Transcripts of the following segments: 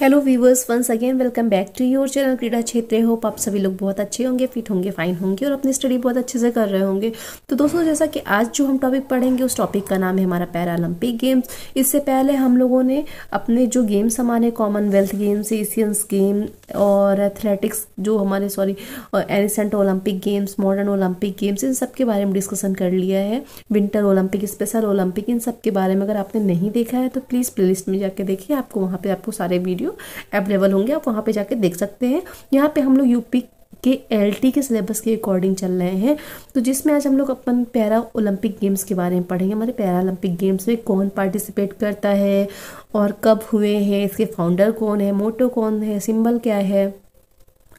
Hello viewers once again welcome back to your channel Krida Kshetra hope आप सभी लोग बहुत अच्छे होंगे फिट होंगे फाइन होंगे और अपनी स्टडी बहुत अच्छे से कर रहे होंगे। तो दोस्तों, जैसा कि आज जो हम टॉपिक पढ़ेंगे, उस टॉपिक का नाम है हमारा पैरालंपिक गेम्स इससे पहले हम लोगों ने अपने जो गेम्स हमारे कॉमनवेल्थ गेम्स एशियंस गेम और एथलेटिक्स जो हमारे sorry ancient Olympic Games modern Olympic Games इन सब के बारे में डिस्कशन कर लिया है। विंटर ओलंपिक स्पेशल ओलंपिक इन सब के बारे में अगर आपने नहीं देखा है तो प्लीज़ प्लेलिस्ट में जाके देखिए, आपको वहाँ पर आपको सारे वीडियो वीडियो अवेलेबल होंगे, आप वहाँ पे जाके देख सकते हैं। यहाँ पे हम लोग यूपी के एलटी के सिलेबस के अकॉर्डिंग चल रहे हैं। तो जिसमें आज हम लोग अपन पैरा ओलंपिक गेम्स के बारे में पढ़ेंगे। हमारे पैरा ओलंपिक गेम्स में कौन पार्टिसिपेट करता है और कब हुए हैं, इसके फाउंडर कौन है मोटो कौन है सिंबल क्या है,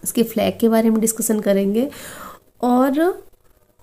इसके फ्लैग के बारे में डिस्कशन करेंगे। और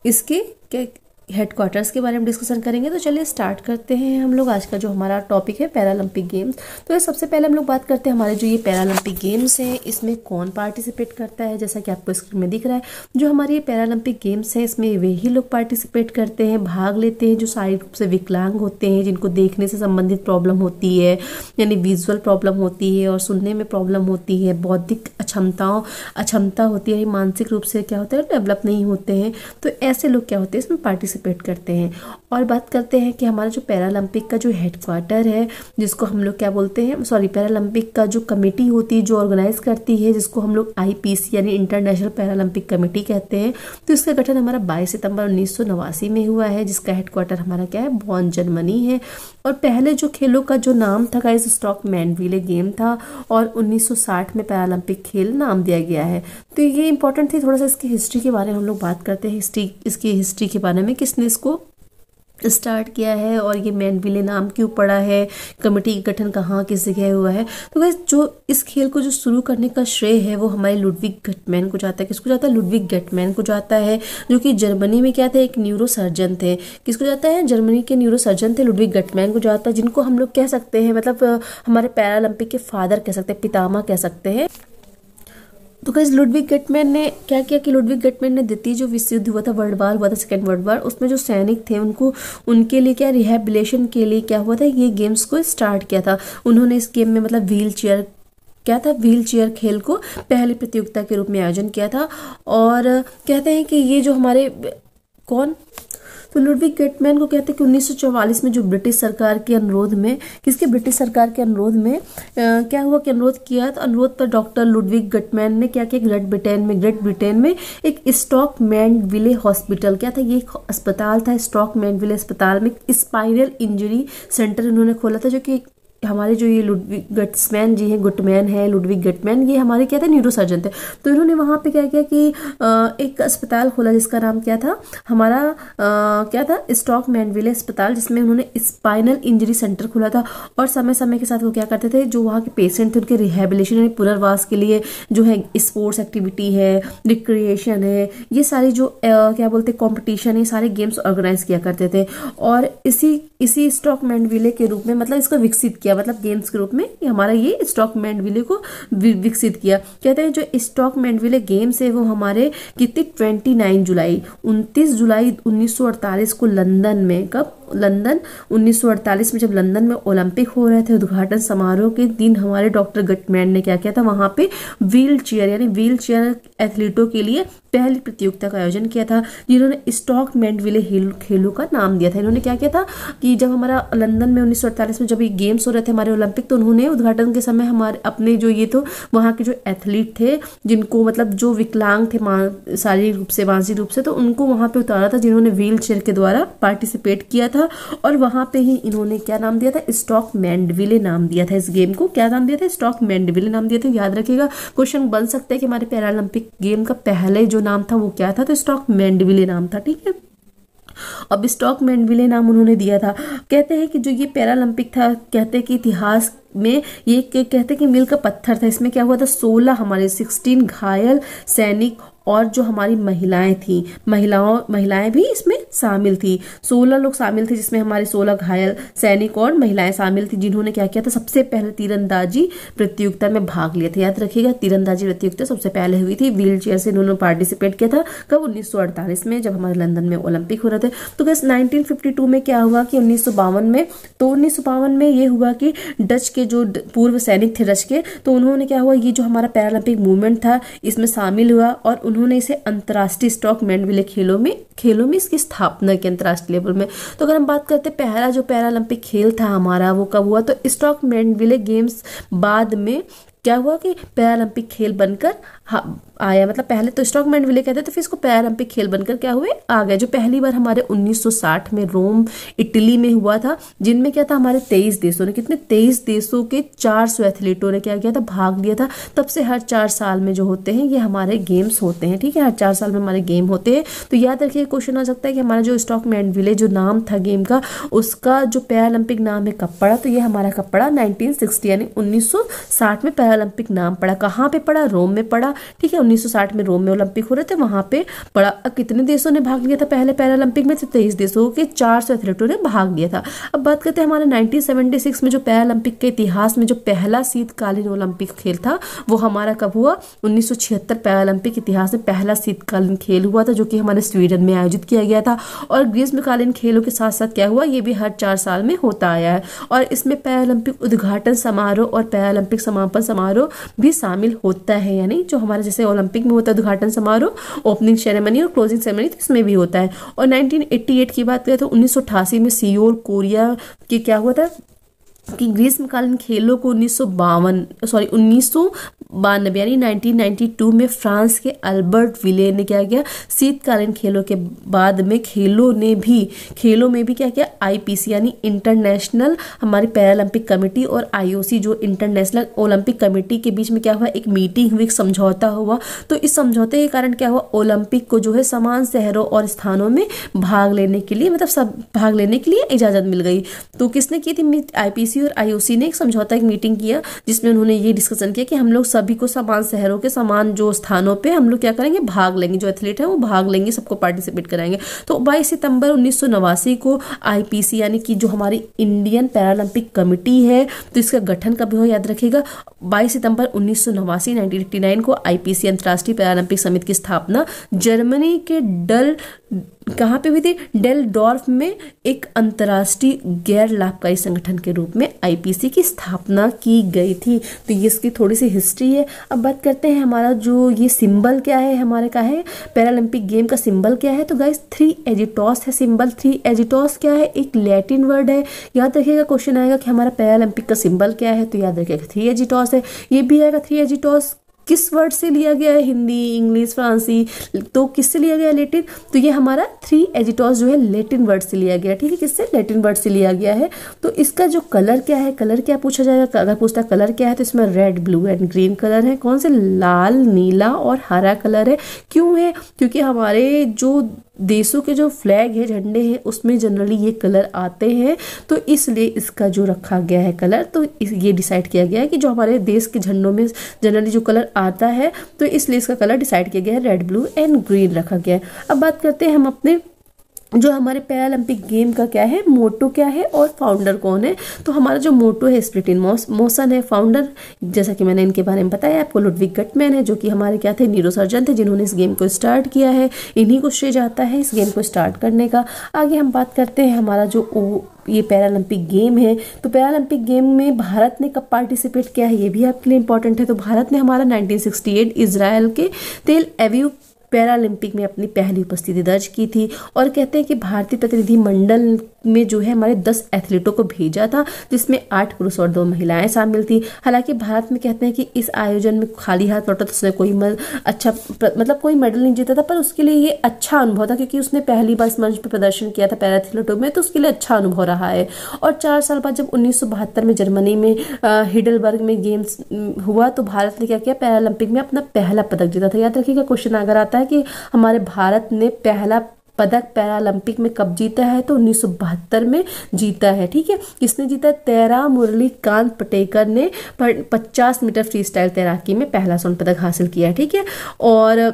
इसके क्या हेडक्वार्टर्स के बारे में डिस्कशन करेंगे तो चलिए स्टार्ट करते हैं हम लोग। आज का जो हमारा टॉपिक है पैरालंपिक गेम्स तो ये सबसे पहले हम लोग बात करते हैं, हमारे जो ये पैरालंपिक गेम्स हैं, इसमें कौन पार्टिसिपेट करता है? जैसा कि आपको स्क्रीन में दिख रहा है, जो हमारे ये पैरालंपिक गेम्स हैं, इसमें वही लोग पार्टिसिपेट करते हैं, भाग लेते हैं, जो शारीरिक रूप से विकलांग होते हैं, जिनको देखने से संबंधित प्रॉब्लम होती है, यानी विजुअल प्रॉब्लम होती है और सुनने में प्रॉब्लम होती है, बौद्धिक अक्षमताओं, अक्षमता होती है मानसिक रूप से क्या होता है डेवलप नहीं होते हैं। तो ऐसे लोग क्या होते हैं, इसमें पार्टिसिपेट पार्टिसिपेट करते हैं। और बात करते हैं कि हमारा जो पैरालंपिक का जो हेडक्वार्टर है, जिसको हम लोग क्या बोलते हैं? सॉरी पैरालंपिक का जो कमेटी होती है, जो ऑर्गेनाइज करती है, जिसको हम लोग आईपीसी यानी इंटरनेशनल पैरालंपिक कमेटी कहते हैं तो इसका गठन हमारा बाईस सितंबर उन्नीस में हुआ है, जिसका हेडक्वार्टर हमारा क्या है? बॉन जर्मनी है। और पहले जो खेलों का जो नाम था गाइस स्टॉक मैनविले गेम था, और 1960 में पैरालंपिक खेल नाम दिया गया है। तो ये इंपॉर्टेंट थी, थोड़ा सा इसकी हिस्ट्री के बारे में हम लोग बात करते हैं हिस्ट्री इसकी हिस्ट्री के बारे में किसने इसको स्टार्ट किया है और ये मैनविले नाम क्यों पड़ा है? कमेटी का गठन कहाँ, किस जगह हुआ है? तो वैसे जो इस खेल को जो शुरू करने का श्रेय है, वो हमारे लुडविक गटमैन को जाता है। किसको जाता है? लुडविक गटमैन को जाता है, जो कि जर्मनी में क्या थे? एक न्यूरो सर्जन थे। किसको जाता है? जर्मनी के न्यूरो सर्जन थे लुडविक गटमैन को जाता है, जिनको हम लोग कह सकते हैं मतलब हमारे पैरालंपिक के फादर कह सकते हैं पितामा कह सकते हैं। तो कैसे लुडविक गटमैन ने, क्या किया कि लुडविक गटमैन ने द्वितीय जो विश्व युद्ध हुआ था वर्ल्ड वार हुआ था सेकेंड वर्ल्ड वार उसमें जो सैनिक थे, उनको, उनके लिए क्या रिहेबिलेशन के लिए क्या हुआ था, ये गेम्स को स्टार्ट किया था। उन्होंने इस गेम में मतलब व्हील चेयर क्या था व्हील चेयर खेल को पहली प्रतियोगिता के रूप में आयोजन किया था। और कहते हैं कि ये जो हमारे, कौन? तो लुडविक गेटमैन को कहते हैं कि 1944 में जो ब्रिटिश सरकार के अनुरोध में किसके ब्रिटिश सरकार के अनुरोध में आ, क्या हुआ कि अनुरोध किया? तो अनुरोध पर डॉक्टर लुडविक गेटमैन ने क्या किया ग्रेट ब्रिटेन में ग्रेट ब्रिटेन में एक स्टॉक विले हॉस्पिटल क्या था ये एक अस्पताल था स्टॉक विले अस्पताल में स्पाइनल इंजरी सेंटर उन्होंने खोला था जो कि हमारे जो ये लुडविक गट्समैन जी हैं गुटमैन है लुडविक गटमैन ये हमारे क्या थे? न्यूरो सर्जन थे। तो इन्होंने वहाँ पे क्या किया कि एक अस्पताल खोला जिसका नाम क्या था? हमारा क्या था? स्टॉक मैनविले अस्पताल, जिसमें उन्होंने स्पाइनल इंजरी सेंटर खोला था और समय समय के साथ वो क्या करते थे? जो वहाँ के पेशेंट थे, उनके रिहेबिलेशन यानी पुनर्वास के लिए जो है स्पोर्ट्स एक्टिविटी है रिक्रिएशन है, ये सारी जो क्या बोलते कॉम्पिटिशन है सारे गेम्स ऑर्गेनाइज किया करते थे। और इसी इसी स्टॉक मैनविले के रूप में मतलब इसको विकसित किया मतलब गेम्स के रूप में हमारा ये स्टॉक मैंडविले को विकसित किया। कहते हैं, जो स्टॉक मैंडविले गेम्स है, वो हमारे कितने ट्वेंटी जुलाई, उनतीस जुलाई उन्नीस सौ अड़तालीस को लंदन में, कब? लंदन 1948 में जब लंदन में ओलंपिक हो रहे थे, उद्घाटन समारोह के दिन हमारे डॉक्टर गटमैन ने क्या किया था? वहाँ पे व्हील चेयर, यानी व्हील चेयर एथलीटों के लिए पहली प्रतियोगिता का आयोजन किया था, जिन्होंने स्टॉक मैंडविले खेलों का नाम दिया था। इन्होंने क्या किया था कि जब हमारा लंदन में उन्नीस सौ अड़तालीस में जब ये गेम्स हो रहे थे हमारे ओलंपिक तो उन्होंने उद्घाटन के समय हमारे, अपने जो ये तो वहाँ के जो एथलीट थे, जिनको मतलब जो विकलांग थे शारीरिक रूप से, मानसिक रूप से तो उनको वहाँ पर उतारा था, जिन्होंने व्हील चेयर के द्वारा पार्टिसिपेट किया था। और वहाँ पे ही इन्होंने क्या नाम दिया था? स्टॉक मैंडविले नाम दिया था इस गेम को। क्या नाम दिया था? स्टॉक मैंडविले नाम दिया था। याद रखिएगा क्वेश्चन बन सकता है कि हमारे पैरालंपिक गेम का पहले जो नाम था वो क्या था? तो स्टॉक मैंडविले नाम था, ठीक है? अब स्टॉक मैंडविले नाम उन्होंने दिया था। कहते हैं कि जो ये पैरालंपिक था, कहते हैं कि इतिहास में ये कहते हैं कि मिल का पत्थर था। इसमें क्या हुआ था? सोलह हमारे सिक्सटीन घायल सैनिक और जो हमारी महिलाएँ थी, महिलाओं, महिलाएँ भी इसमें शामिल थी। सोलह लोग शामिल थे, जिसमें हमारे सोलह घायल सैनिक और महिलाएँ शामिल थी, जिन्होंने क्या किया था, सबसे पहले तीरंदाजी प्रतियोगिता में भाग लिया था। याद रखिएगा, तीरंदाजी प्रतियोगिता सबसे पहले हुई थी, व्हील चेयर से इन्होंने पार्टिसिपेट किया था, कब? उन्नीस सौ अड़तालीस में, जब हमारे लंदन में ओलंपिक हो रहे थे। तो गैस नाइनटीन में क्या हुआ कि उन्नीस सौ बावन में तो उन्नीस सौ बावन में ये हुआ कि डच के जो पूर्व सैनिक थे डच के तो उन्होंने क्या हुआ, ये जो हमारा पैरालंपिक मूवमेंट था, इसमें शामिल हुआ और उन्होंने इसे अंतर्राष्ट्रीय स्टॉक मैंडविले खेलों में खेलों में इसकी स्थापना की अंतर्राष्ट्रीय लेवल में। तो अगर हम बात करते पहला जो पैरालंपिक खेल था हमारा, वो कब हुआ? तो स्टॉक मैंडविले गेम्स बाद में क्या हुआ कि पैरालंपिक खेल बनकर आया। मतलब पहले तो स्टॉकमैन विले कहते थे तो फिर इसको पैरालंपिक खेल बनकर क्या हुए? आ गए। जो पहली बार हमारे 1960 में रोम, इटली में हुआ था, जिनमें क्या था? हमारे 23 देशों ने, कितने? 23 देशों के 400 एथलीटों ने क्या किया था? भाग लिया था। तब से हर चार साल में जो होते हैं, ये हमारे गेम्स होते हैं, ठीक है? हर चार साल में हमारे गेम होते हैं। तो याद रखिए, क्वेश्चन आ सकता है कि हमारा जो स्टॉकमैन विले जो नाम था गेम का, उसका जो पैरालंपिक नाम है कब पड़ा तो ये हमारा कब पड़ा नाइनटीन यानी उन्नीस सौ साठ में पैरालंपिक नाम पड़ा। कहाँ पे पड़ा? रोम में पड़ा, ठीक है? 1960 में रोम में ओलंपिक हो रहे थे, वहाँ पे बड़ा, कितने देशों ने भाग लिया था? पहले पैरालंपिक में तेईस देशों के चार सौ एथलीटों ने भाग लिया था। अब बात करते हैं हमारे 1976 में जो पैरालंपिक के इतिहास में जो पहला शीतकालीन ओलंपिक खेल था, वो हमारा कब हुआ? उन्नीस पैरालंपिक इतिहास में पहला शीतकालीन खेल हुआ था, जो कि हमारे स्वीडन में आयोजित किया गया था। और ग्रीष्मकालीन खेलों के साथ साथ क्या हुआ? ये भी हर चार साल में होता आया है। और इसमें पैरालंपिक उद्घाटन समारोह और पैरालंपिक समापन समारोह भी शामिल होता है, यानी जो हमारे जैसे ओलंपिक में होता है उद्घाटन समारोह ओपनिंग सेरेमनी और क्लोजिंग सेरेमनी तो इसमें भी होता है। और 1988 की बात करें तो उन्नीस सौ अठासी में सियोल कोरिया के क्या हुआ था? कि ग्रीष्मकालीन खेलों को उन्नीस सौ बावन सॉरी उन्नीस बानबे यानी 1992 में फ्रांस के अल्बर्ट विले ने क्या किया? शीतकालीन खेलों के बाद में खेलों ने भी, खेलों में भी क्या किया? आईपीसी यानी इंटरनेशनल हमारी पैरालंपिक कमेटी और आईओसी जो इंटरनेशनल ओलंपिक कमेटी के बीच में क्या हुआ? एक मीटिंग हुई, एक समझौता हुआ। तो इस समझौते के कारण क्या हुआ? ओलंपिक को जो है समान शहरों और स्थानों में भाग लेने के लिए मतलब सब भाग लेने के लिए इजाज़त मिल गई। तो किसने की थी? आईपीसी और आईओसी ने एक समझौता, एक मीटिंग किया, जिसमें उन्होंने ये डिस्कशन किया कि हम लोग सभी को समान शहरों के समान जो स्थानों पे हम लोग क्या करेंगे, भाग लेंगे। जो एथलीट है वो भाग लेंगे, सबको पार्टिसिपेट कराएँगे। तो बाईस सितंबर उन्नीस को आईपीसी यानी कि जो हमारी इंडियन पैरालंपिक कमेटी है तो इसका गठन कब हुआ याद रखिएगा बाईस सितंबर उन्नीस सौ नवासी को आईपीसी अंतर्राष्ट्रीय पैरालंपिक समिति की स्थापना। जर्मनी के डल, कहाँ पे हुई थी? डेल डॉर्फ में एक अंतर्राष्ट्रीय गैर लाभकारी संगठन के रूप में। आईपीसी की स्थापना की गई थी। तो ये इसकी थोड़ी सी हिस्ट्री है। अब बात करते हैं हमारा जो ये सिंबल क्या है, हमारे का है? पैरालंपिक गेम का सिंबल क्या है? तो गाइस थ्री एजिटॉस है सिंबल थ्री एजिटॉस क्या है? एक लैटिन वर्ड है। याद रखिएगा क्वेश्चन आएगा कि हमारा पैरालंपिक का सिंबल क्या है? तो याद रखिएगा थ्री एजिटॉस है। ये भी आएगा थ्री एजिटॉस किस वर्ड से लिया गया है? हिंदी, इंग्लिश, फ्रांसी तो किससे लिया गया लेटिन? तो ये हमारा थ्री एजिटॉस जो है, लेटिन वर्ड से लिया गया। ठीक है, किससे? लेटिन वर्ड से लिया गया है। तो इसका जो कलर क्या है? कलर क्या पूछा जाएगा? अगर पूछता कलर क्या है तो इसमें red blue and green colour है। कौन से? लाल, नीला और हरा कलर है। क्यों है? क्योंकि हमारे जो देशों के जो फ्लैग है, झंडे हैं, उसमें जनरली ये कलर आते हैं। तो इसलिए इसका जो रखा गया है कलर तो ये डिसाइड किया गया है कि जो हमारे देश के झंडों में जनरली जो कलर आता है तो इसलिए इसका कलर डिसाइड किया गया है रेड ब्लू एंड ग्रीन रखा गया है। अब बात करते हैं हम अपने जो हमारे पैरालंपिक गेम का क्या है? मोटो क्या है? और फाउंडर कौन है? तो हमारा जो मोटो है स्प्लिटिन मोशन है फाउंडर जैसा कि मैंने इनके बारे में बताया आपको लुडविक गटमैन है जो कि हमारे क्या थे? न्यूरो सर्जन थे जिन्होंने इस गेम को स्टार्ट किया है। इन्हीं को श्रेय जाता है इस गेम को स्टार्ट करने का। आगे हम बात करते हैं हमारा जो ओ, ये पैरालंपिक गेम है। तो पैरालंपिक गेम में भारत ने कब पार्टिसिपेट किया है? ये भी आपके लिए इंपॉर्टेंट है। तो भारत ने हमारा 1968 इसराइल के तेल एव्यू पैरालंपिक में अपनी पहली उपस्थिति दर्ज की थी और कहते हैं कि भारतीय प्रतिनिधि मंडल में जो है हमारे दस एथलीटों को भेजा था, जिसमें आठ पुरुष और दो महिलाएँ शामिल थी। हालाँकि भारत में कहते हैं कि इस आयोजन में खाली हाथ लौटा तो उसने कोई अच्छा मतलब कोई मेडल नहीं जीता था, पर उसके लिए ये अच्छा अनुभव था, क्योंकि उसने पहली बार इस मंच पर प्रदर्शन किया था पैरा एथलीटों में तो उसके लिए अच्छा अनुभव रहा है। और चार साल बाद जब उन्नीस सौ बहत्तर में जर्मनी में हिडलबर्ग में गेम्स हुआ तो भारत ने क्या किया, पैरालंपिक में अपना पहला पदक जीता था। याद रखिएगा, क्वेश्चन अगर आता है कि हमारे भारत ने पहला पदक पैरालंपिक में कब जीता है तो उन्नीस सौ बहत्तर में जीता है, ठीक है? किसने जीता तेरा मुरली कांत पटेकर ने 50 मीटर फ्री स्टाइल तैराकी में पहला स्वर्ण पदक हासिल किया ठीक है? और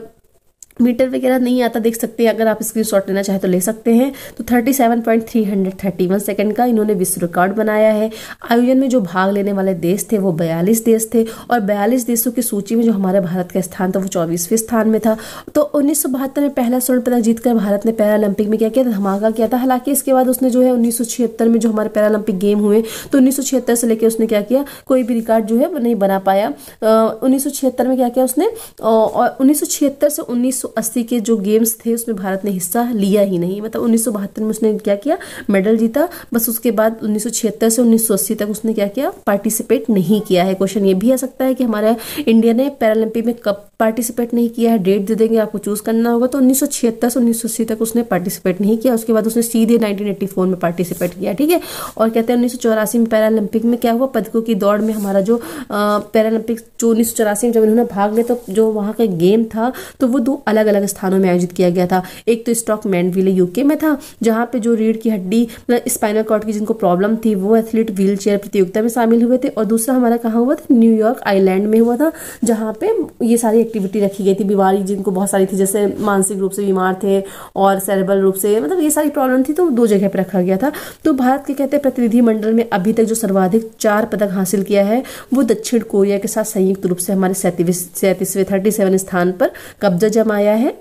मीटर वगैरह नहीं आता, देख सकते हैं, अगर आप स्क्रीन शॉट लेना चाहे तो ले सकते हैं। तो thirty seven point three hundred thirty one second का इन्होंने विश्व रिकॉर्ड बनाया है। आयोजन में जो भाग लेने वाले देश थे, वो बयालीस देश थे और बयालीस देशों की सूची में जो हमारे भारत का स्थान था, वो चौबीसवें स्थान में था। तो उन्नीस सौ बहत्तर में पहला स्वर्ण पदक जीतकर भारत ने पैरालंपिक में क्या किया धमाका किया था। हालाँकि इसके बाद उसने जो है उन्नीस सौ छिहत्तर में जो हमारे पैरालंपिक गेम हुए तो उन्नीस सौ छिहत्तर से लेकर उसने क्या किया? कोई भी रिकॉर्ड जो है वो नहीं बना पाया। उन्नीस सौ छिहत्तर में क्या किया उसने? उन्नीस से उन्नीस 1980 के जो गेम्स थे, उसमें भारत ने हिस्सा लिया ही नहीं। मतलब उन्नीस सौ बहत्तर में उसने क्या किया? मेडल जीता। बस उसके बाद उन्नीस सौ छिहत्तर से उन्नीस सौ अस्सी तक उसने क्या किया? पार्टिसिपेट नहीं किया है। क्वेश्चन ये भी आ सकता है कि हमारे इंडिया ने पैरालंपिक में कब पार्टिसिपेट नहीं किया है डेट दे देंगे, आपको चूज़ करना होगा। तो उन्नीस सौ से उन्नीस सौ अस्सी तक उसने पार्टिसिपेट नहीं किया, उसके बाद उसने सीधे नाइनटीन में पार्टिसिपेट किया, ठीक है? और कहते हैं उन्नीस सौ चौरासी में पैरालंपिक में क्या हुआ? पदकों की दौड़ में हमारा जो पैरालंपिक जो उन्नीस सौ चौरासी में जब इन्होंने भाग लिया तो जो वहाँ का गेम था तो वो दो अलग अलग स्थानों में आयोजित किया गया था। एक तो स्टॉक मैंडविले यूके में था, जहाँ पे जो रीढ़ की हड्डी मतलब स्पाइनल कॉर्ड की जिनको प्रॉब्लम थी, वो एथलीट व्हील चेयर प्रतियोगिता में शामिल हुए थे। और दूसरा हमारा कहाँ हुआ था? न्यूयॉर्क आईलैंड में हुआ था, जहाँ पे ये सारी एक्टिविटी रखी गई थी बीमारी जिनको बहुत सारी थी, जैसे मानसिक रूप से बीमार थे और सेरेबल रूप से मतलब ये सारी प्रॉब्लम थी तो दो जगह पर रखा गया था। तो भारत के कहते प्रतिनिधिमंडल में अभी तक जो सर्वाधिक चार पदक हासिल किया है, वो दक्षिण कोरिया के साथ संयुक्त रूप से हमारे सैंतीस, सैंतीसवें थर्टी सेवन स्थान पर कब्जा जमाया है।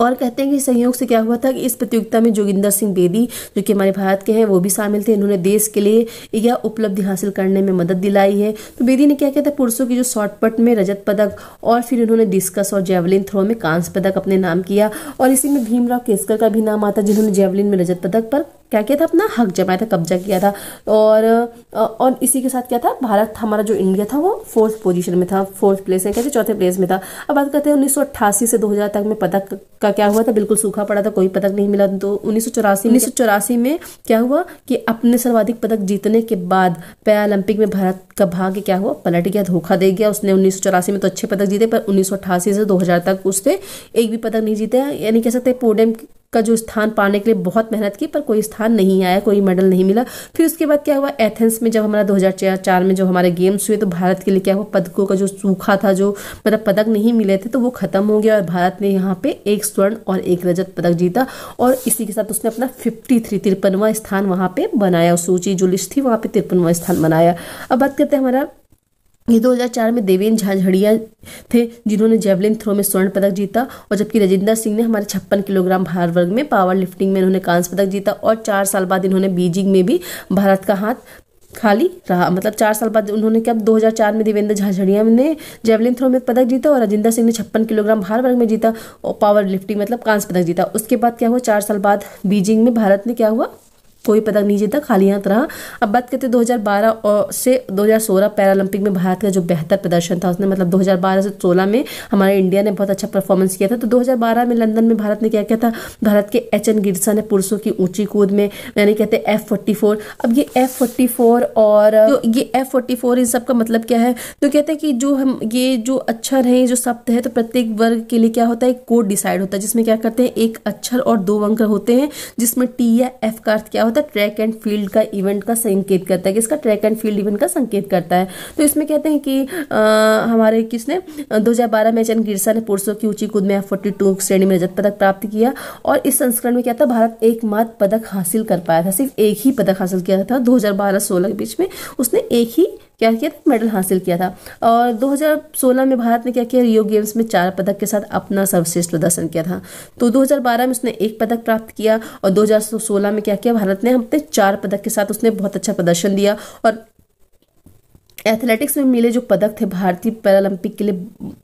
और कहते हैं कि संयोग से क्या हुआ था कि इस प्रतियोगिता में जोगिंदर सिंह बेदी, जो कि हमारे भारत के हैं, वो भी शामिल थे। इन्होंने देश के लिए यह उपलब्धि हासिल करने में मदद दिलाई है। तो बेदी ने क्या किया था? पुरुषों की जो शॉर्टपट में रजत पदक और फिर इन्होंने डिस्कस और जेवलिन थ्रो में कांस्य पदक अपने नाम किया। और इसी में भीमराव केसकर का भी नाम आता, जिन्होंने जेवलिन में रजत पदक पर क्या किया था अपना? हक जमाया था, कब्जा किया था। और और इसी के साथ क्या था? भारत हमारा जो इंडिया था, वो फोर्थ पोजीशन में था, फोर्थ प्लेस है कहते चौथे प्लेस में था। अब बात करते हैं उन्नीस से 2000 तक में पदक का क्या हुआ था? बिल्कुल सूखा पड़ा था, कोई पदक नहीं मिला। तो उन्नीस सौ में क्या हुआ कि अपने सर्वाधिक पदक जीतने के बाद पैरालंपिक में भारत का भाग्य क्या हुआ? पलट गया, धोखा दे गया। उसने उन्नीस सौ चौरासी में तो अच्छे पदक जीते, पर उन्नीस सौ अट्ठासी से दो हज़ार तक उसने एक भी पदक नहीं जीते। यानी कह सकते पोडियम का जो स्थान पाने के लिए बहुत मेहनत की, पर कोई स्थान नहीं आया, कोई मेडल नहीं मिला। फिर उसके बाद क्या हुआ? एथेंस में जब हमारा 2004 में जो हमारे गेम्स हुए तो भारत के लिए क्या हुआ? पदकों का जो सूखा था, जो मतलब पदक नहीं मिले थे तो वो खत्म हो गया और भारत ने यहाँ पे एक स्वर्ण और एक रजत पदक जीता और इसी के साथ उसने अपना फिफ्टी थ्री तिरपनवा स्थान वहाँ पे बनाया। सूची जो लिस्ट थी, वहाँ पे तिरपनवा स्थान बनाया। अब बात करते हैं हमारा ये 2004 में देवेंद्र झाझड़िया थे, जिन्होंने जेवलिन थ्रो में स्वर्ण पदक जीता और जबकि रजिंदर सिंह ने हमारे छप्पन किलोग्राम भार वर्ग में पावर लिफ्टिंग में इन्होंने कांस्य पदक जीता और चार साल बाद इन्होंने बीजिंग में भी भारत का हाथ खाली रहा। मतलब चार साल बाद उन्होंने कब 2004 में देवेंद्र झाझड़िया ने जेवलिन थ्रो में पदक जीता और राजिंदर सिंह ने छप्पन किलोग्राम भार वर्ग में जीता और पावर लिफ्टिंग मतलब कांस्य पदक जीता। उसके बाद क्या हुआ, चार साल बाद बीजिंग में भारत ने क्या हुआ कोई पदक नहीं जीता, खाली हाथ रहा अब बात करते हैं 2012 से 2016 पैरालंपिक में भारत का जो बेहतर प्रदर्शन था, उसने मतलब 2012 से 16 में हमारे इंडिया ने बहुत अच्छा परफॉर्मेंस किया था। तो 2012 में लंदन में भारत ने क्या किया था? भारत के एच एन गिरसा ने पुरुषों की ऊँची कूद में, यानी कहते हैं एफ़ फोर्टी फोर अब ये एफ़ फोर्टी फोर और जो ये एफ़ फोर्टी फोर इन सब का मतलब क्या है? तो कहते हैं कि जो हम, ये जो अक्षर है जो शब्द है तो प्रत्येक वर्ग के लिए क्या होता है? कोड डिसाइड होता है, जिसमें क्या करते हैं? एक अक्षर और दो अंक होते हैं, जिसमें टी या एफ़ का अर्थ क्या ट्रैक एंड फ़ील्ड का इवेंट का संकेत करता है किसका ट्रैक एंड फ़ील्ड इवेंट का संकेत करता है। तो इसमें कहते हैं कि आ, हमारे किसने 2012 में चंद गिरसा ने पुरुषों की ऊँची कूद में फोर्टी टू श्रेणी में रजत पदक प्राप्त किया और इस संस्करण में क्या था भारत एकमात्र पदक हासिल कर पाया था सिर्फ़ एक ही पदक हासिल किया था दो हज़ार के बीच में उसने एक ही क्या किया था? मेडल हासिल किया था। और 2016 में भारत ने क्या किया? रियो गेम्स में चार पदक के साथ अपना सर्वश्रेष्ठ प्रदर्शन किया था। तो 2012 में उसने एक पदक प्राप्त किया और 2016 में क्या किया? भारत ने अपने चार पदक के साथ उसने बहुत अच्छा प्रदर्शन दिया और एथलेटिक्स में मिले जो पदक थे भारतीय पैरालंपिक के लिए,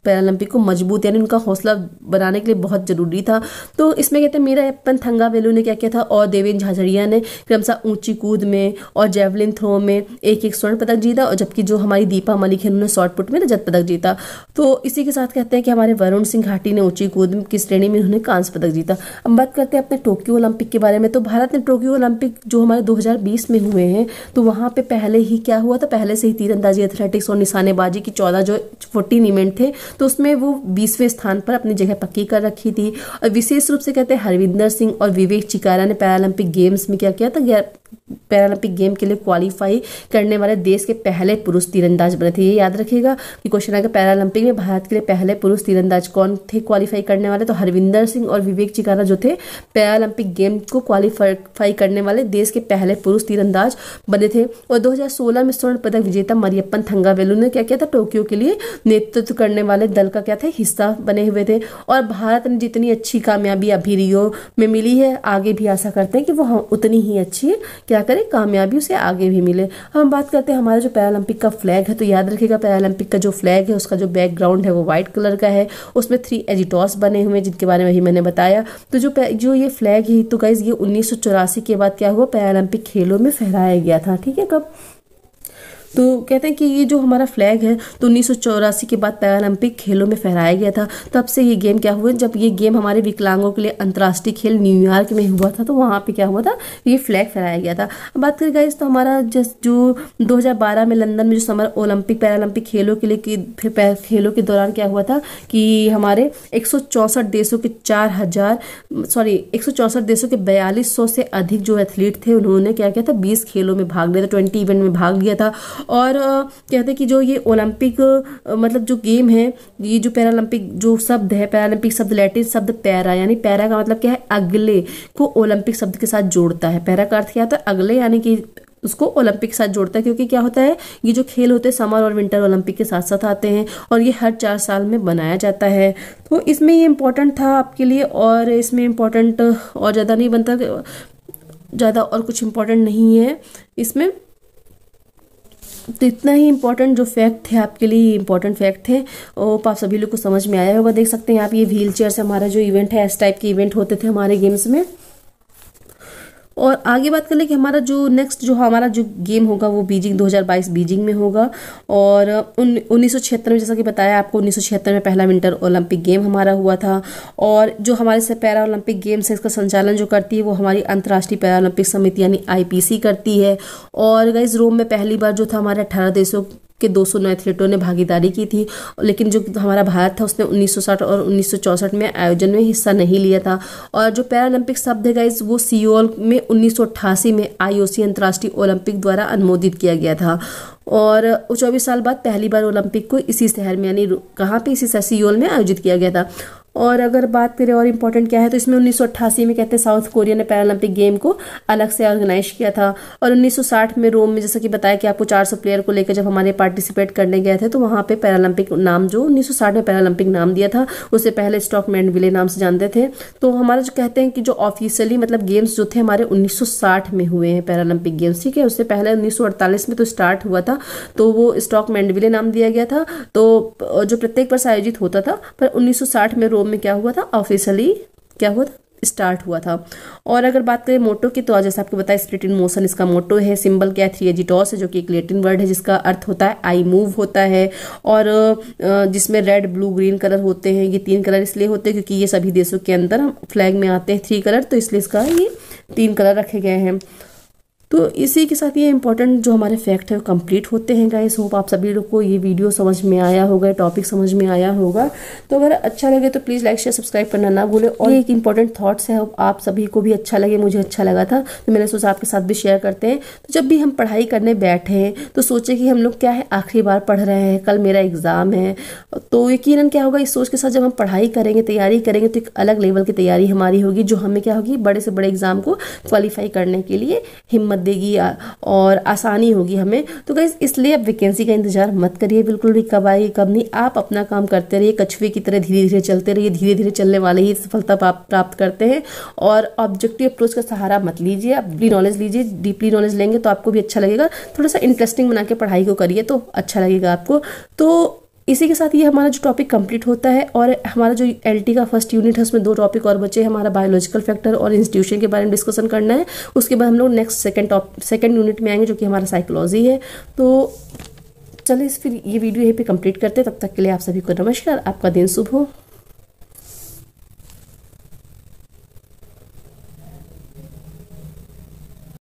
पैरालंपिक को मज़बूत, यानी उनका हौसला बनाने के लिए बहुत ज़रूरी था। तो इसमें कहते हैं, मीरा एप्पन, थंगा वेलू ने क्या किया था, और देवेंद्र झाझड़िया ने क्रमशः ऊँची कूद में और जेवलिन थ्रो में एक एक स्वर्ण पदक जीता, और जबकि जो हमारी दीपा मलिक है, उन्होंने शॉर्ट पुट में रजत पदक जीता। तो इसी के साथ कहते हैं कि हमारे वरुण सिंह घाटी ने ऊँची कूद की श्रेणी में उन्होंने कांस्य पदक जीता। अब बात करते हैं अपने टोक्यो ओलंपिक के बारे में। तो भारत ने टोक्यो ओलंपिक जो हमारे दो हज़ार बीस में हुए हैं तो वहाँ पे पहले ही क्या हुआ था? पहले से ही तीरंदाजी एथलेटिक्स और निशानेबाजी की चौदह जो फोर्टीन इवेंट थे तो उसमें वो बीसवें स्थान पर अपनी जगह पक्की कर रखी थी। और विशेष रूप से कहते हैं हरविंदर सिंह और विवेक चिकारा ने पैरालंपिक गेम्स में क्या किया था? पैरालंपिक गेम के लिए क्वालिफाई करने वाले देश के पहले पुरुष तीरंदाज बने थे। ये याद रखिएगा कि क्वेश्चन आएगा पैरालंपिक में भारत के लिए पहले पुरुष तीरंदाज कौन थे क्वालिफाई करने वाले? तो हरविंदर सिंह और विवेक चिकारा जो थे पैरालंपिक गेम को क्वालिफाई करने वाले देश के पहले पुरुष तीरंदाज बने थे। और 2016 में स्वर्ण पदक विजेता मरियप्पन थंगावेलू ने क्या किया था? टोक्यो के लिए नेतृत्व करने वाले दल का क्या था? हिस्सा बने हुए थे। और भारत ने जितनी अच्छी कामयाबी अभी रियो में मिली है, आगे भी आशा करते हैं कि वो उतनी ही अच्छी क्या करें कामयाबी उसे आगे भी मिले। हम बात करते हैं, हमारा जो पैरालंपिक का फ्लैग है तो याद रखिएगा पैरालंपिक का जो फ्लैग है, उसका जो बैकग्राउंड है, वो व्हाइट कलर का है। उसमें थ्री एजिटॉस बने हुए हैं, जिनके बारे में भी मैंने बताया। तो जो जो ये फ्लैग है तो गाइज़ ये उन्नीस सौ चौरासी के बाद क्या हुआ? पैरालंपिक खेलों में फहराया गया था, ठीक है? कब? तो कहते हैं कि ये जो हमारा फ्लैग है तो उन्नीस सौ चौरासी के बाद पैरालंपिक खेलों में फहराया गया था। तब से ये गेम क्या हुआ जब ये गेम हमारे विकलांगों के लिए अंतर्राष्ट्रीय खेल न्यूयॉर्क में हुआ था तो वहाँ पे क्या हुआ था? ये फ्लैग फहराया गया था। बात करें गाइस तो हमारा जस, जो 2012 में लंदन में जो समर ओलंपिक पैरालंपिक खेलों के लिए फिर खेलों के दौरान क्या हुआ था कि हमारे एक सौ चौंसठ देशों के चार हज़ार सॉरी एक देशों के बयालीस से अधिक जो एथलीट थे, उन्होंने क्या किया था? बीस खेलों में भाग लिया था ट्वेंटी इवेंट में भाग लिया था। और कहते हैं कि जो ये ओलंपिक मतलब जो गेम है, ये जो पैरालंपिक, जो शब्द है, पैरालंपिक शब्द, लैटिन शब्द पैरा, यानी पैरा का मतलब क्या है? अगले को ओलंपिक शब्द के साथ जोड़ता है। पैरा का अर्थ क्या होता है? अगले, यानी कि उसको ओलंपिक के साथ जोड़ता है, क्योंकि क्या होता है? ये जो खेल होते हैं, समर और विंटर ओलंपिक के साथ साथ आते हैं और ये हर चार साल में बनाया जाता है। तो इसमें ये इम्पोर्टेंट था आपके लिए और इसमें इम्पोर्टेंट और ज़्यादा नहीं बनता, ज़्यादा और कुछ इम्पोर्टेंट नहीं है। इसमें तो इतना ही इम्पोर्टेंट जो फैक्ट थे, आपके लिए इम्पोर्टेंट फैक्ट थे। वो आप सभी लोग को समझ में आया होगा, देख सकते हैं आप, ये व्हील चेयर से हमारा जो इवेंट है, इस टाइप के इवेंट होते थे हमारे गेम्स में। और आगे बात कर ले कि हमारा जो नेक्स्ट जो हमारा जो गेम होगा वो बीजिंग 2022 बीजिंग में होगा। और उन्नीस सौ छिहत्तर में जैसा कि बताया आपको, उन्नीस सौ छिहत्तर में पहला विंटर ओलंपिक गेम हमारा हुआ था। और जो हमारे से पैरा ओलंपिक गेम्स है, इसका संचालन जो करती है वो हमारी अंतर्राष्ट्रीय पैरा ओलंपिक समिति यानी आईपीसी करती है। और गई रोम में पहली बार जो था हमारे अठारह देशों के 200 नौ एथलीटों ने भागीदारी की थी, लेकिन जो हमारा भारत था, उसने 1960 और 1964 में आयोजन में हिस्सा नहीं लिया था। और जो पैरालंपिक शब्द है गाइज़ वो सियोल में उन्नीस सौ अट्ठासी में आईओसी अंतर्राष्ट्रीय ओलंपिक द्वारा अनुमोदित किया गया था। और चौबीस साल बाद पहली बार ओलंपिक को इसी शहर में, यानी कहाँ पे, इसी शहर सियोल में आयोजित किया गया था। और अगर बात करें और इम्पोर्टेंट क्या है तो इसमें उन्नीस सौ अट्ठासी में कहते हैं साउथ कोरिया ने पैरालंपिक गेम को अलग से ऑर्गेनाइज किया था। और 1960 में रोम में जैसा कि बताया कि आपको 400 प्लेयर को लेकर जब हमारे पार्टिसिपेट करने गए थे तो वहाँ पे पैरालंपिक नाम जो 1960 में पैरालंपिक नाम दिया था, उससे पहले स्टॉक विले नाम से जानते थे। तो हमारा जो कहते हैं कि जो ऑफिशियली मतलब गेम्स जो थे, हमारे उन्नीस सौ साठ में हुए हैं पैरालंपिक गेम्स ठीक है? उससे पहले उन्नीस सौ अड़तालीस में तो स्टार्ट हुआ था तो वो स्टॉक मैंडविले नाम दिया गया था। तो जो प्रत्येक वर्ष आयोजित होता था, पर उन्नीस सौ साठ में रोम में क्या हुआ था? ऑफिशियली क्या हुआ था? स्टार्ट हुआ था। और अगर बात करें मोटो की तो आज जैसे आपको बताया स्प्लिट इन मोशन इसका मोटो है सिंबल क्या है? थ्री एजिटॉस है, जो कि एक लेटिन वर्ड है, जिसका अर्थ होता है आई मूव होता है। और जिसमें रेड ब्लू ग्रीन कलर होते हैं, ये तीन कलर इसलिए होते हैं, क्योंकि ये सभी देशों के अंदर फ्लैग में आते हैं थ्री कलर तो इसलिए इसका ये तीन कलर रखे गए हैं। तो इसी के साथ ये इंपॉर्टेंट जो हमारे फैक्ट है वो कंप्लीट होते हैं गाइस होप आप सभी लोग को ये वीडियो समझ में आया होगा टॉपिक समझ में आया होगा. तो अगर अच्छा लगे तो प्लीज़ लाइक शेयर सब्सक्राइब करना ना भूले. और एक इंपॉर्टेंट थॉट्स है आप सभी को भी अच्छा लगे मुझे अच्छा लगा था तो मैंने सोचा आपके साथ भी शेयर करते हैं. तो जब भी हम पढ़ाई करने बैठे हैं तो सोचे कि हम लोग क्या है आखिरी बार पढ़ रहे हैं कल मेरा एग्ज़ाम है. तो यकीन क्या होगा इस सोच के साथ जब हम पढ़ाई करेंगे तैयारी करेंगे तो एक अलग लेवल की तैयारी हमारी होगी जो हमें क्या होगी बड़े से बड़े एग्ज़ाम को क्वालिफाई करने के लिए हिम्मत हिम्मत देगी और आसानी होगी हमें। तो गई इसलिए आप वैकेंसी का इंतज़ार मत करिए, बिल्कुल भी कब आई कब नहीं। आप अपना काम करते रहिए, कछुए की तरह धीरे धीरे चलते रहिए धीरे धीरे चलने वाले ही सफलता प्राप्त करते हैं। और ऑब्जेक्टिव अप्रोच का सहारा मत लीजिए अपनी नॉलेज लीजिए डीपली नॉलेज लेंगे तो आपको भी अच्छा लगेगा। थोड़ा सा इंटरेस्टिंग बना के पढ़ाई को करिए तो अच्छा लगेगा आपको। तो इसी के साथ ये हमारा जो टॉपिक कंप्लीट होता है और हमारा जो एलटी का फ़र्स्ट यूनिट है, उसमें दो टॉपिक और बचे हैं, हमारा बायोलॉजिकल फैक्टर और इंस्टीट्यूशन के बारे में डिस्कशन करना है। उसके बाद हम लोग next second top second unit में आएँगे जो कि हमारा साइकोलॉजी है। तो चलिए फिर ये वीडियो यहीं पे कंप्लीट करते हैं। तब तक के लिए आप सभी को नमस्कार। आपका दिन शुभ हो।